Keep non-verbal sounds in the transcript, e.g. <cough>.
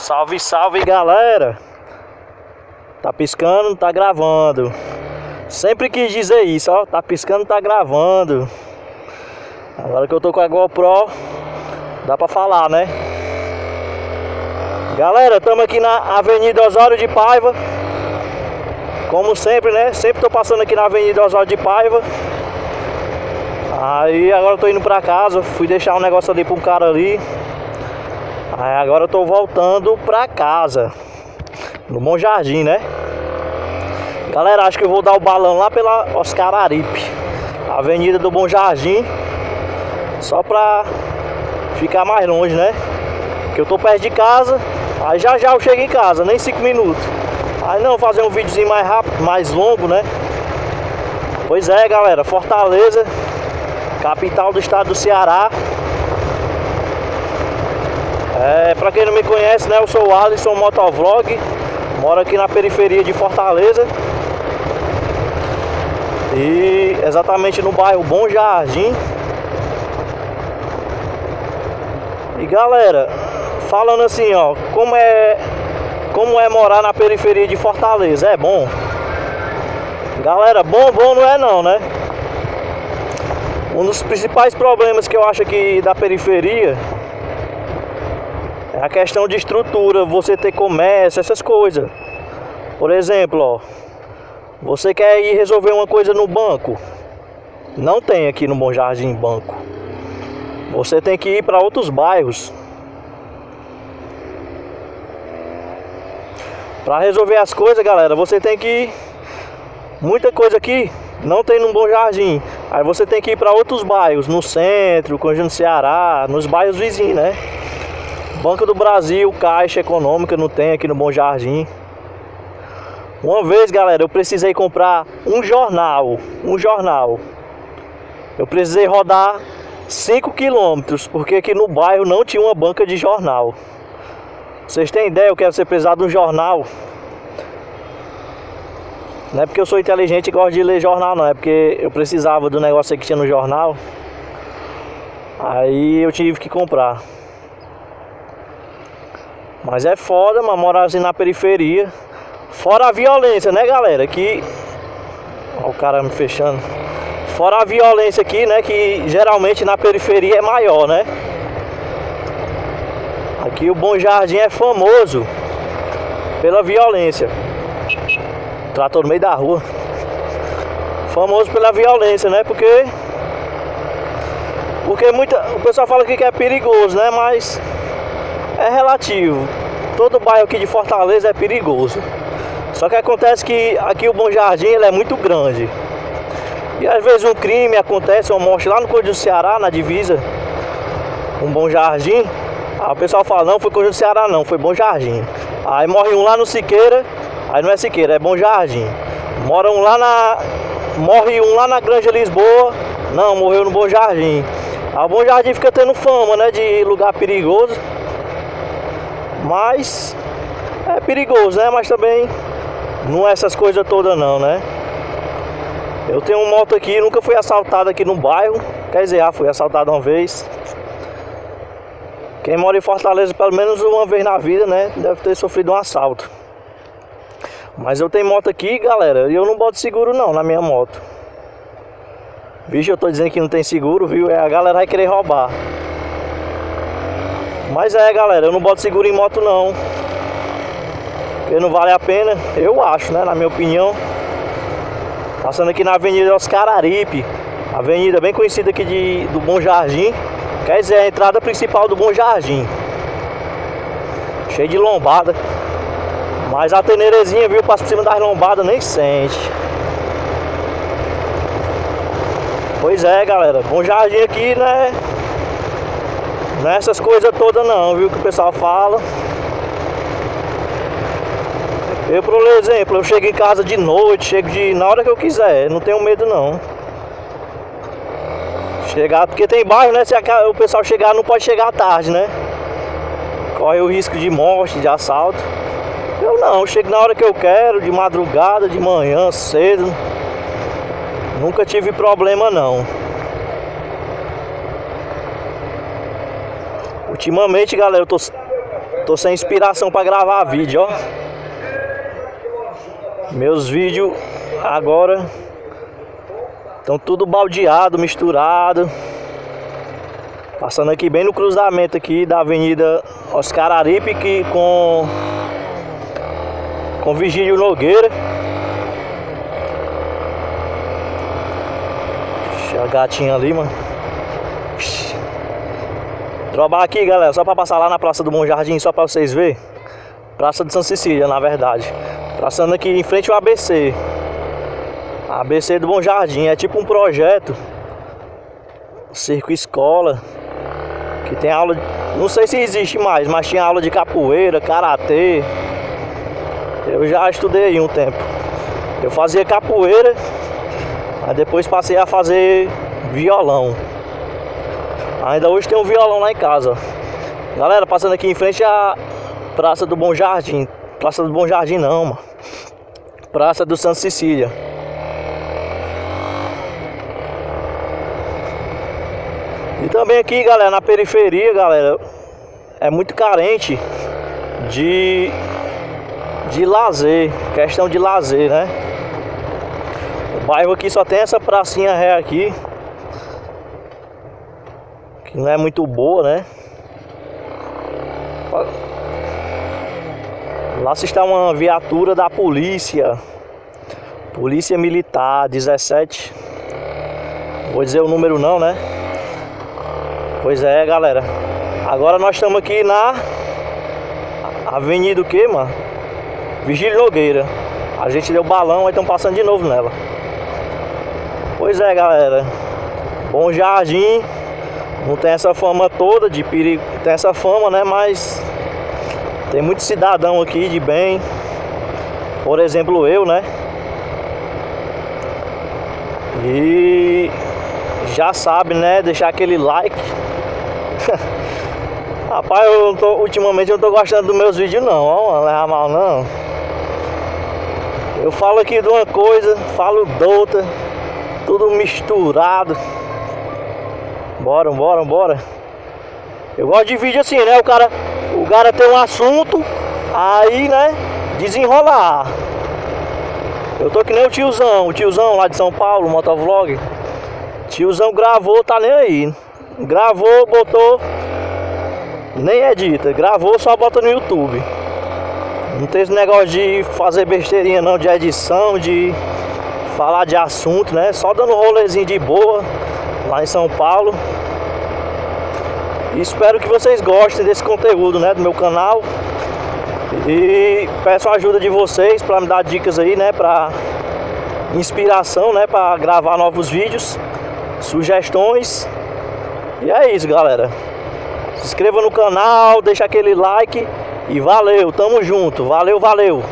Salve, salve galera! Tá piscando, tá gravando. Sempre quis dizer isso, ó. Tá piscando, tá gravando. Agora que eu tô com a GoPro, dá pra falar, né? Galera, estamos aqui na Avenida Osório de Paiva. Como sempre, né? Sempre tô passando aqui na Avenida Osório de Paiva. Aí agora eu tô indo pra casa, fui deixar um negócio ali pra um cara ali. Aí agora eu tô voltando pra casa. No Bom Jardim, né? Galera, acho que eu vou dar o balão lá pela Oscar Aripe. Avenida do Bom Jardim. Só pra ficar mais longe, né? Que eu tô perto de casa. Aí já já eu chego em casa, nem 5 minutos. Aí não, fazer um videozinho mais rápido, mais longo, né? Pois é, galera, Fortaleza, capital do estado do Ceará. É, pra quem não me conhece, né, eu sou o Alisson Motovlog, moro aqui na periferia de Fortaleza. E exatamente no bairro Bom Jardim. E galera, falando assim, ó, como é como é morar na periferia de Fortaleza? É bom. Galera, bom bom não é não, né? Um dos principais problemas que eu acho aqui da periferia a questão de estrutura, você ter comércio, essas coisas. Por exemplo, ó, você quer ir resolver uma coisa no banco? Não tem aqui no Bom Jardim banco. Você tem que ir para outros bairros. Para resolver as coisas, galera, você tem que ir. Muita coisa aqui não tem no Bom Jardim. Aí você tem que ir para outros bairros, no centro, Conjunto Ceará, nos bairros vizinhos, né? Banco do Brasil, Caixa Econômica não tem aqui no Bom Jardim. Uma vez, galera, eu precisei comprar um jornal, um jornal. Eu precisei rodar 5 quilômetros, porque aqui no bairro não tinha uma banca de jornal. Vocês têm ideia, eu quero ser precisar de um jornal. Não é porque eu sou inteligente e gosto de ler jornal, não. É porque eu precisava do negócio que tinha no jornal. Aí eu tive que comprar. Mas é foda, mano, morar assim na periferia. Fora a violência, né, galera? Que. Olha o cara me fechando. Fora a violência aqui, né? Que geralmente na periferia é maior, né? Aqui o Bom Jardim é famoso pela violência. Trator no meio da rua. Famoso pela violência, né? Porque. Porque muita. O pessoal fala que é perigoso, né? Mas é relativo. Todo bairro aqui de Fortaleza é perigoso. Só que acontece que aqui o Bom Jardim ele é muito grande. E às vezes um crime acontece, uma morte lá no do Ceará, na divisa. Um Bom Jardim. Aí o pessoal fala, não, foi do Ceará não, foi Bom Jardim. Aí morre um lá no Siqueira, aí não é Siqueira, é Bom Jardim. Mora um lá na. Morre um lá na Granja Lisboa. Não, morreu no Bom Jardim. Aí o Bom Jardim fica tendo fama, né? De lugar perigoso. Mas é perigoso, né? Mas também não é essas coisas todas não, né? Eu tenho uma moto aqui, nunca fui assaltado aqui no bairro. Quer dizer, ah, fui assaltado uma vez. Quem mora em Fortaleza pelo menos uma vez na vida, né? Deve ter sofrido um assalto. Mas eu tenho moto aqui, galera, e eu não boto seguro não na minha moto. Vixe, eu tô dizendo que não tem seguro, viu? É a galera vai querer roubar. Mas é, galera, eu não boto seguro em moto não. Porque não vale a pena, eu acho, né? Na minha opinião. Passando aqui na Avenida Oscar Aripe. Avenida bem conhecida aqui de, do Bom Jardim. Quer dizer, a entrada principal do Bom Jardim. Cheio de lombada. Mas a Tenerezinha, viu, passa por cima das lombadas, nem sente. Pois é, galera. Bom Jardim aqui, né? Não é essas coisas todas não, viu, que o pessoal fala. Eu, por exemplo, eu chego em casa de noite, chego de na hora que eu quiser, não tenho medo não. Chegar, porque tem bairro, né? Se o pessoal chegar, não pode chegar à tarde, né? Corre o risco de morte, de assalto. Eu não, eu chego na hora que eu quero, de madrugada, de manhã, cedo. Nunca tive problema não. Ultimamente, galera, eu tô Tô sem inspiração para gravar vídeo, ó. Meus vídeos agora estão tudo baldeado, misturado. Passando aqui bem no cruzamento aqui da Avenida Oscar Aripe que com com Vigílio Nogueira. a gatinha ali, mano. Trobar aqui, galera, só pra passar lá na Praça do Bom Jardim, só pra vocês verem. Praça de São Cecília, na verdade. Passando aqui em frente ao ABC. ABC do Bom Jardim, é tipo um projeto. Circo Escola. Que tem aula, não sei se existe mais, mas tinha aula de capoeira, karatê. Eu já estudei aí um tempo. Eu fazia capoeira, mas depois passei a fazer violão. Ainda hoje tem um violão lá em casa. Galera, passando aqui em frente à Praça do Bom Jardim. Praça do Bom Jardim não, mano. Praça do Santa Cecília. E também aqui, galera, na periferia, galera, é muito carente de de lazer, questão de lazer, né? O bairro aqui só tem essa pracinha ré aqui, não é muito boa, né? Lá se está uma viatura da polícia, polícia militar 17, vou dizer o número não, né? Pois é, galera. Agora nós estamos aqui na Avenida o que, mano? Vigílio Nogueira. A gente deu balão, aí estão passando de novo nela. Pois é, galera. Bom Jardim. Não tem essa fama toda de perigo. Tem essa fama, né? Mas tem muito cidadão aqui de bem. Por exemplo, eu, né? E já sabe, né? Deixar aquele like. <laughs> Rapaz, eu tô, ultimamente eu não tô gostando dos meus vídeos não, ó, não leva mal não. Eu falo aqui de uma coisa, falo de outra, tudo misturado. Bora, bora, bora. Eu gosto de vídeo assim, né? O cara, o cara tem um assunto, aí, né, desenrolar. Eu tô que nem o tiozão, o tiozão lá de São Paulo, motovlog. Tiozão gravou, tá nem aí. Gravou, botou. Nem edita, gravou, só bota no YouTube. Não tem esse negócio de fazer besteirinha não, de edição, de falar de assunto, né? Só dando rolezinho de boa lá em São Paulo. E espero que vocês gostem desse conteúdo, né, do meu canal. E peço a ajuda de vocês para me dar dicas aí, né, para inspiração, né, para gravar novos vídeos, sugestões. E é isso, galera. Se inscreva no canal, deixa aquele like e valeu, tamo junto. Valeu, valeu.